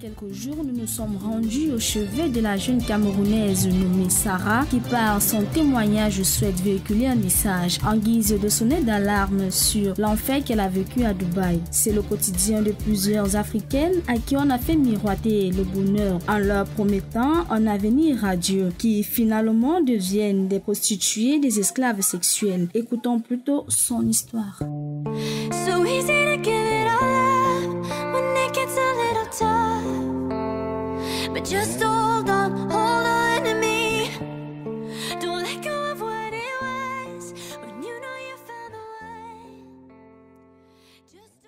quelques jours, nous nous sommes rendus au chevet de la jeune Camerounaise nommée Sarah qui par son témoignage souhaite véhiculer un message en guise de sonner d'alarme sur l'enfer qu'elle a vécu à Dubaï. C'est le quotidien de plusieurs Africaines à qui on a fait miroiter le bonheur en leur promettant un avenir radieux qui finalement deviennent des prostituées, des esclaves sexuels. Écoutons plutôt son histoire. So easy to give it all up when it gets a little tough. Just hold on, hold on to me. Don't let go of what it was when you know you found the way. Just